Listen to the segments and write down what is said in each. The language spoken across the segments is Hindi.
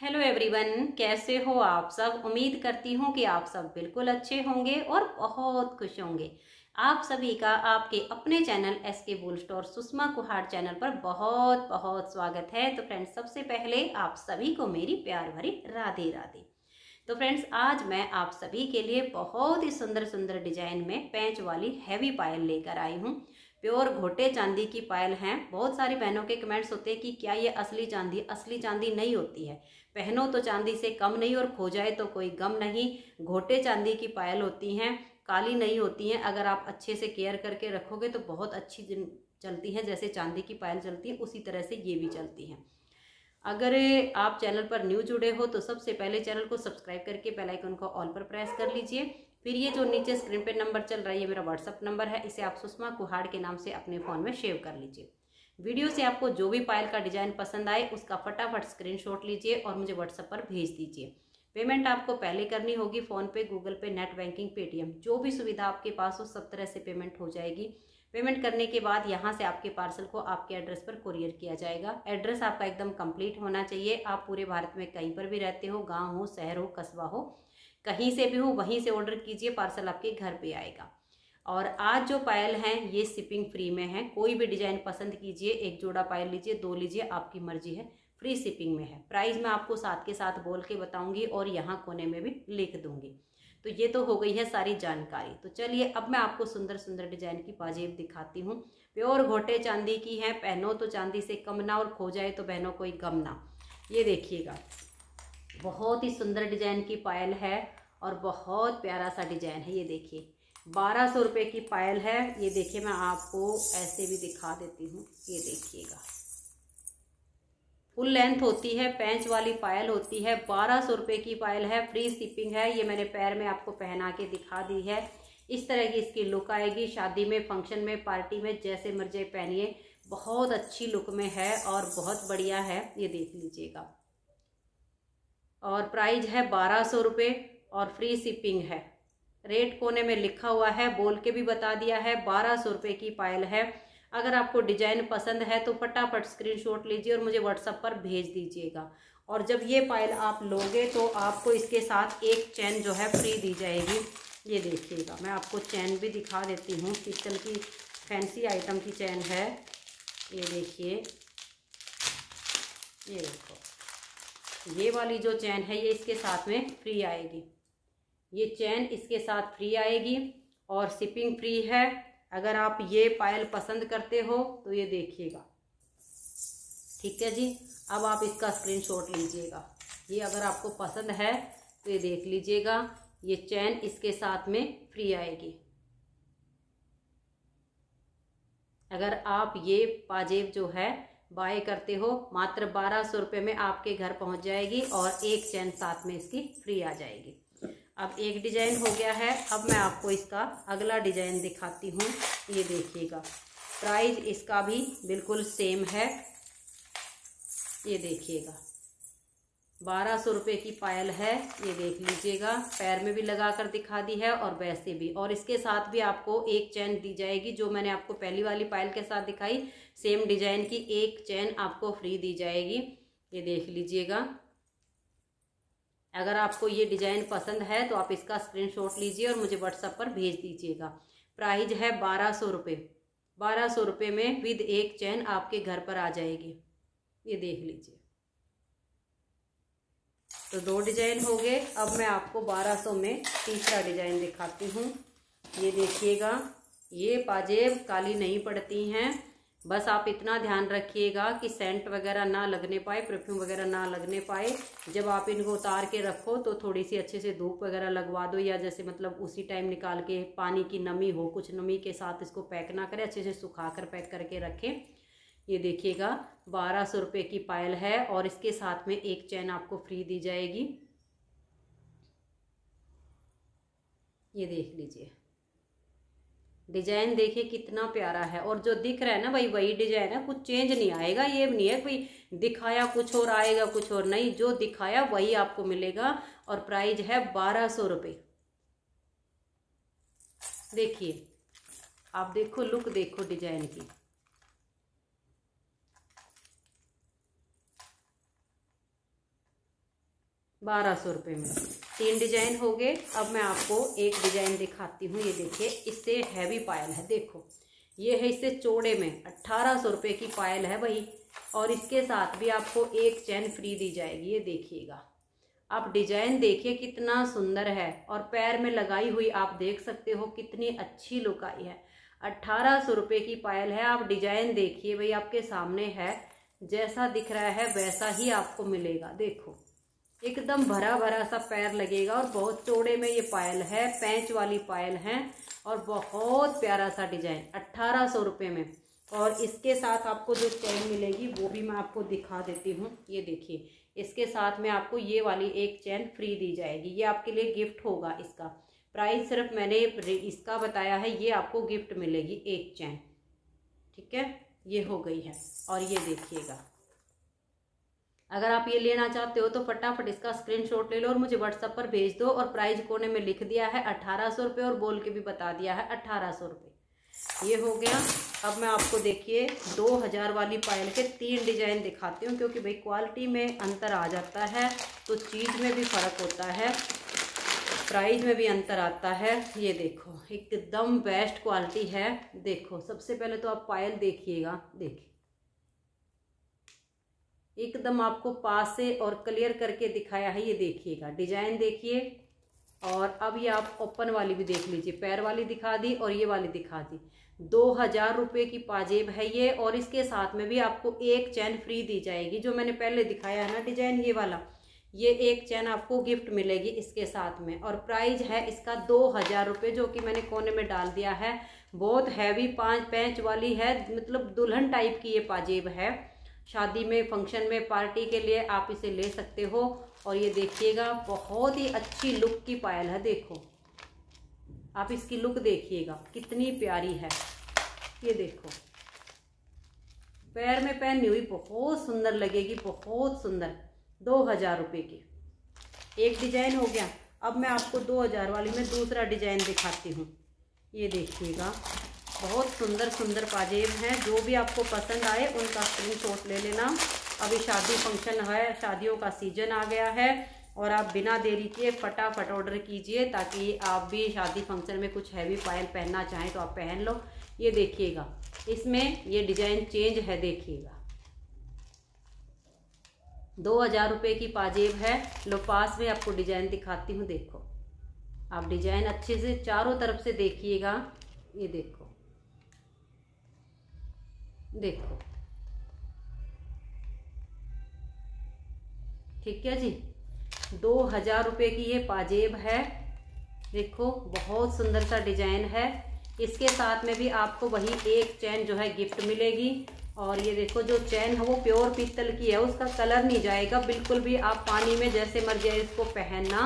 हेलो एवरीवन कैसे हो आप सब? उम्मीद करती हूँ कि आप सब बिल्कुल अच्छे होंगे और बहुत खुश होंगे। आप सभी का आपके अपने channel S K bull store Sushma Kuhad channel पर बहुत बहुत स्वागत है। तो फ्रेंड्स सबसे पहले आप सभी को मेरी प्यार भरी राधे राधे। तो फ्रेंड्स आज मैं आप सभी के लिए बहुत ही सुंदर सुंदर डिज़ाइन में पैंच वाली हैवी पायल लेकर आई हूँ। प्योर घोटे चांदी की पायल हैं। बहुत सारी बहनों के कमेंट्स होते हैं कि क्या ये असली चांदी? असली चांदी नहीं होती है। पहनो तो चांदी से कम नहीं और खो जाए तो कोई गम नहीं। घोटे चांदी की पायल होती हैं, काली नहीं होती हैं। अगर आप अच्छे से केयर करके रखोगे तो बहुत अच्छी चलती हैं, जैसे चांदी की पायल चलती है, उसी तरह से ये भी चलती हैं। अगर आप चैनल पर न्यू जुड़े हो तो सबसे पहले चैनल को सब्सक्राइब करके बेल आइकन को ऑल पर प्रेस कर लीजिए। फिर ये जो नीचे स्क्रीन पे नंबर चल रहा है, ये मेरा व्हाट्सअप नंबर है, इसे आप सुषमा कुहाड़ के नाम से अपने फ़ोन में सेव कर लीजिए। वीडियो से आपको जो भी पायल का डिज़ाइन पसंद आए, उसका फटाफट स्क्रीनशॉट लीजिए और मुझे व्हाट्सअप पर भेज दीजिए। पेमेंट आपको पहले करनी होगी PhonePe Google Pay net banking Paytm जो भी सुविधा आपके पास हो, सब तरह से पेमेंट हो जाएगी। पेमेंट करने के बाद यहाँ से आपके पार्सल को आपके एड्रेस पर कुरियर किया जाएगा। एड्रेस आपका एकदम कंप्लीट होना चाहिए। आप पूरे भारत में कहीं पर भी रहते हो, गाँव हो, शहर हो, कस्बा हो, कहीं से भी हो, वहीं से ऑर्डर कीजिए पार्सल आपके घर पे आएगा। और आज जो पायल हैं, ये शिपिंग फ्री में है। कोई भी डिज़ाइन पसंद कीजिए, एक जोड़ा पायल लीजिए, दो लीजिए, आपकी मर्ज़ी है। फ्री शिपिंग में है। प्राइस मैं आपको साथ के साथ बोल के बताऊँगी और यहाँ कोने में भी लिख दूँगी। तो ये तो हो गई है सारी जानकारी। तो चलिए, अब मैं आपको सुंदर सुंदर डिज़ाइन की पाजेब दिखाती हूँ। प्योर घोटे चांदी की है, पहनो तो चांदी से कम ना और खो जाए तो बहनों कोई गम ना। ये देखिएगा, बहुत ही सुंदर डिज़ाइन की पायल है और बहुत प्यारा सा डिज़ाइन है। ये देखिए, बारह सौ रुपये की पायल है। ये देखिए, मैं आपको ऐसे भी दिखा देती हूँ। ये देखिएगा। फुल लेंथ होती है, पैंच वाली पायल होती है, बारह सौ रुपये की पायल है फ्री शिपिंग है, ये मैंने पैर में आपको पहना के दिखा दी है। इस तरह की इसकी लुक आएगी, शादी में फ़ंक्शन में पार्टी में, जैसे मर्ज़ी पहनिए, बहुत अच्छी लुक में है और बहुत बढ़िया है, ये देख लीजिएगा। और प्राइज है बारह सौ रुपये और फ्री शिपिंग है। रेट कोने में लिखा हुआ है, बोल के भी बता दिया है, बारह सौ रुपये की पायल है। अगर आपको डिज़ाइन पसंद है तो फटाफट स्क्रीनशॉट लीजिए और मुझे व्हाट्सअप पर भेज दीजिएगा। और जब ये पायल आप लोगे तो आपको इसके साथ एक चैन जो है फ्री दी जाएगी। ये देखिएगा, मैं आपको चैन भी दिखा देती हूँ। पिस्टल की फैंसी आइटम की चैन है। ये देखिए, ये देखो। ये वाली जो चैन है, ये इसके साथ में फ्री आएगी। ये चैन इसके साथ फ्री आएगी और शिपिंग फ्री है। अगर आप ये पायल पसंद करते हो तो ये देखिएगा। ठीक है जी? अब आप इसका स्क्रीनशॉट लीजिएगा। ये अगर आपको पसंद है तो ये देख लीजिएगा। ये चैन इसके साथ में फ्री आएगी। अगर आप ये पाजेब जो है बाय करते हो, मात्र बारह सौ रुपये में आपके घर पहुँच जाएगी और एक चैन साथ में इसकी फ्री आ जाएगी। अब एक डिज़ाइन हो गया है। अब मैं आपको इसका अगला डिज़ाइन दिखाती हूँ। ये देखिएगा। प्राइस इसका भी बिल्कुल सेम है। ये देखिएगा। बारह सौ रुपये की पायल है। ये देख लीजिएगा। पैर में भी लगा कर दिखा दी है और वैसे भी। और इसके साथ भी आपको एक चैन दी जाएगी, जो मैंने आपको पहली वाली पायल के साथ दिखाई। सेम डिज़ाइन की एक चैन आपको फ्री दी जाएगी। ये देख लीजिएगा। अगर आपको ये डिज़ाइन पसंद है तो आप इसका स्क्रीनशॉट लीजिए और मुझे व्हाट्सएप पर भेज दीजिएगा। प्राइज है बारह सौ रुपये बारह सौ रुपये में विद एक चैन आपके घर पर आ जाएगी। ये देख लीजिए। तो दो डिज़ाइन हो गए। अब मैं आपको बारह सौ में तीसरा डिज़ाइन दिखाती हूँ। ये देखिएगा। ये पाजेब काली नहीं पड़ती हैं। बस आप इतना ध्यान रखिएगा कि सेंट वगैरह ना लगने पाए परफ्यूम वगैरह ना लगने पाए। जब आप इनको उतार के रखो तो थोड़ी सी अच्छे से धूप वगैरह लगवा दो या जैसे मतलब उसी टाइम निकाल के पानी की नमी हो, कुछ नमी के साथ इसको पैक ना करें, अच्छे से सुखा कर पैक करके रखें। ये देखिएगा, बारह सौ रुपये की पायल है और इसके साथ में एक चैन आपको फ्री दी जाएगी। ये देख लीजिए। डिज़ाइन देखिए कितना प्यारा है। और जो दिख रहा है ना भाई, वही डिज़ाइन है। कुछ चेंज नहीं आएगा, ये नहीं है कोई दिखाया कुछ और आएगा, कुछ और नहीं। जो दिखाया वही आपको मिलेगा और प्राइस है बारह सौ रुपये देखिए, आप देखो लुक देखो डिज़ाइन की। बारह सौ रुपये में। तीन डिज़ाइन हो गए। अब मैं आपको एक डिज़ाइन दिखाती हूँ। ये देखिए, इससे हैवी पायल है, देखो। ये है इससे चौड़े में, अट्ठारह सौ रुपये की पायल है वही। और इसके साथ भी आपको एक चैन फ्री दी जाएगी, ये देखिएगा। आप डिज़ाइन देखिए कितना सुंदर है। और पैर में लगाई हुई आप देख सकते हो कितनी अच्छी लुक आई है। अट्ठारह सौ रुपये की पायल है। आप डिज़ाइन देखिए भाई, आपके सामने है। जैसा दिख रहा है, वैसा ही आपको मिलेगा, देखो। एकदम भरा भरा सा पैर लगेगा और बहुत चौड़े में ये पायल है, पैंच वाली पायल है और बहुत प्यारा सा डिज़ाइन, अट्ठारह सौ रुपये में। और इसके साथ आपको जो चैन मिलेगी, वो भी मैं आपको दिखा देती हूँ। ये देखिए, इसके साथ में आपको ये वाली एक चैन फ्री दी जाएगी। ये आपके लिए गिफ्ट होगा इसका। प्राइस सिर्फ़ मैंने इसका बताया है, ये आपको गिफ्ट मिलेगी एक चैन। ठीक है? ये हो गई है। और ये देखिएगा। अगर आप ये लेना चाहते हो तो फटाफट इसका स्क्रीनशॉट ले लो और मुझे व्हाट्सअप पर भेज दो और प्राइस कोने में लिख दिया है अठारह सौ रुपये और बोल के भी बता दिया है अट्ठारह सौ रुपये ये हो गया। अब मैं आपको देखिए, दो हज़ार वाली पायल के तीन डिज़ाइन दिखाती हूँ, क्योंकि भाई क्वालिटी में अंतर आ जाता है तो चीज़ में भी फ़र्क होता है प्राइस में भी अंतर आता है। ये देखो, एकदम बेस्ट क्वालिटी है। देखो, सबसे पहले तो आप पायल देखिएगा। देखिए एकदम आपको पास से और क्लियर करके दिखाया है, ये देखिएगा। डिज़ाइन देखिए, और अब ये आप ओपन वाली भी देख लीजिए। पैर वाली दिखा दी और ये वाली दिखा दी। दो हज़ार रुपये की पाजेब है ये, और इसके साथ में भी आपको एक चैन फ्री दी जाएगी, जो मैंने पहले दिखाया है ना डिज़ाइन ये वाला। ये एक चैन आपको गिफ्ट मिलेगी इसके साथ में। और प्राइस है इसका दो हज़ार रुपये जो कि मैंने कोने में डाल दिया है। बहुत हैवी पाँच पैंच वाली है मतलब दुल्हन टाइप की ये पाजेब है। शादी में फ़ंक्शन में पार्टी के लिए आप इसे ले सकते हो। और ये देखिएगा, बहुत ही अच्छी लुक की पायल है, देखो। आप इसकी लुक देखिएगा, कितनी प्यारी है। ये देखो। पैर में पहनी हुई, बहुत सुंदर लगेगी, बहुत सुंदर। दो हज़ार रुपये की। एक डिज़ाइन हो गया। अब मैं आपको दो हज़ार वाली में दूसरा डिज़ाइन दिखाती हूँ। ये देखिएगा। बहुत सुंदर सुंदर पाजेब हैं। जो भी आपको पसंद आए, उनका स्क्रीन ले लेना। अभी शादी फ़ंक्शन है, शादियों का सीज़न आ गया है और आप बिना देरी किए फटाफट ऑर्डर कीजिए ताकि आप भी शादी फ़ंक्शन में कुछ हैवी पायल पहनना चाहें तो आप पहन लो। ये देखिएगा। इसमें ये डिज़ाइन चेंज है, देखिएगा। दो हज़ार रुपये की पाजेब है। लो पास में आपको डिज़ाइन दिखाती हूँ, देखो। आप डिज़ाइन अच्छे से चारों तरफ़ से देखिएगा। ये देखो। देखो। ठीक है जी? दो हज़ार रुपये की ये पाजेब है। देखो, बहुत सुंदर सा डिज़ाइन है। इसके साथ में भी आपको वही एक चैन जो है गिफ्ट मिलेगी। और ये देखो, जो चैन है वो प्योर पीतल की है। उसका कलर नहीं जाएगा। बिल्कुल भी आप पानी में जैसे मर जाए इसको पहनना।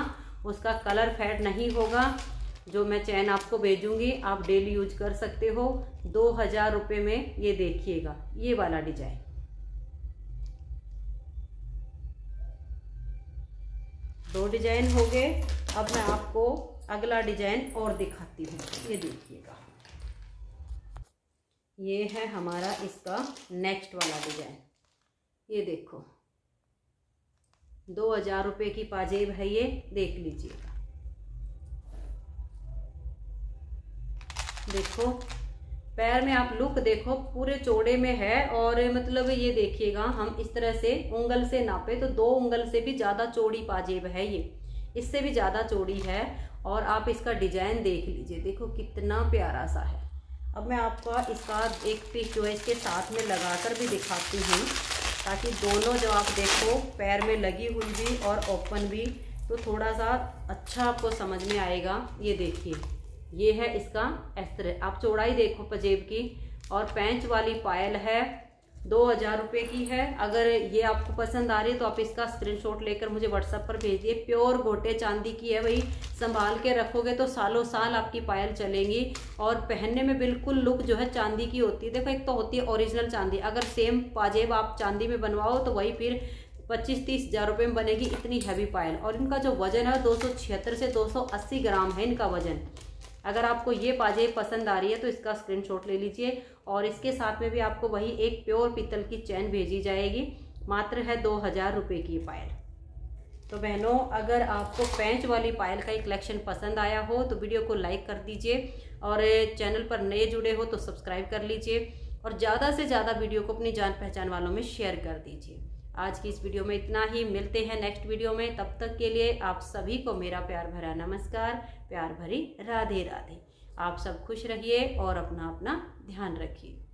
उसका कलर फेड नहीं होगा। जो मैं चैन आपको भेजूँगी, आप डेली यूज़ कर सकते हो। दो हज़ार रुपये में ये देखिएगा, ये वाला डिज़ाइन। दो डिज़ाइन हो गए। अब मैं आपको अगला डिज़ाइन और दिखाती हूँ। ये देखिएगा। ये है हमारा इसका नेक्स्ट वाला डिज़ाइन। ये देखो। दो हज़ार रुपये की पाजेब है ये, देख लीजिएगा। देखो। पैर में आप लुक देखो, पूरे चौड़े में है और मतलब ये देखिएगा, हम इस तरह से उंगल से नापे तो दो उंगल से भी ज़्यादा चौड़ी पाजेब है ये। इससे भी ज़्यादा चौड़ी है और आप इसका डिज़ाइन देख लीजिए। देखो कितना प्यारा सा है। अब मैं आपको इसका एक पीस जो है इसके साथ में लगाकर भी दिखाती हूँ, ताकि दोनों जो आप देखो पैर में लगी हुई भी और ओपन भी तो थोड़ा सा अच्छा आपको समझ में आएगा। ये देखिए। ये है इसका एस्त्र। आप चौड़ाई देखो पजेब की। और पैंच वाली पायल है, दो हज़ार रुपये की है। अगर ये आपको पसंद आ रही है तो आप इसका स्क्रीनशॉट लेकर मुझे व्हाट्सएप पर भेजिए प्योर गोटे चांदी की है वही संभाल के रखोगे तो सालों साल आपकी पायल चलेंगी। और पहनने में बिल्कुल लुक जो है चांदी की होती है। देखो, एक तो होती है ओरिजिनल चांदी। अगर सेम पाजेब आप चांदी में बनवाओ तो वही फिर पच्चीस तीस हज़ार रुपये में बनेगी इतनी हैवी पायल। और इनका जो वज़न है दो सौ छिहत्तर से दो सौ अस्सी ग्राम है इनका वज़न। अगर आपको ये पाजेब पसंद आ रही है तो इसका स्क्रीनशॉट ले लीजिए और इसके साथ में भी आपको वही एक प्योर पीतल की चैन भेजी जाएगी। मात्र है दो हज़ार रुपये की पायल तो बहनों, अगर आपको पैंच वाली पायल का ही कलेक्शन पसंद आया हो तो वीडियो को लाइक कर दीजिए और चैनल पर नए जुड़े हो तो सब्सक्राइब कर लीजिए और ज़्यादा से ज़्यादा वीडियो को अपनी जान पहचान वालों में शेयर कर दीजिए। आज की इस वीडियो में इतना ही। मिलते हैं नेक्स्ट वीडियो में। तब तक के लिए आप सभी को मेरा प्यार भरा नमस्कार। प्यार भरी राधे राधे। आप सब खुश रहिए और अपना अपना ध्यान रखिए।